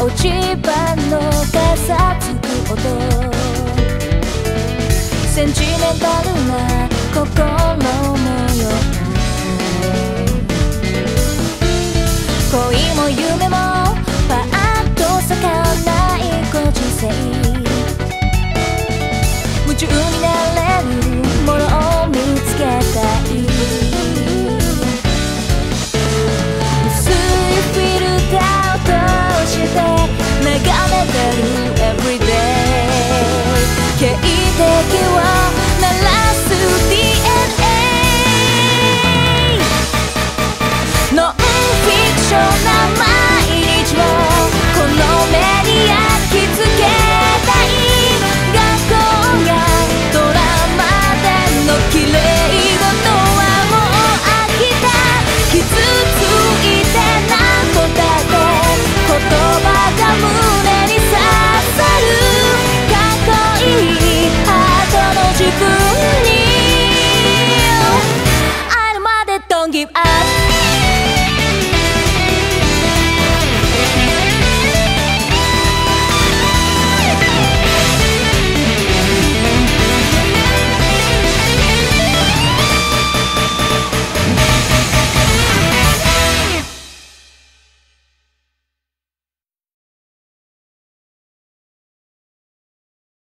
落ち葉の傘つく音。センチメンタルなノンフィクションな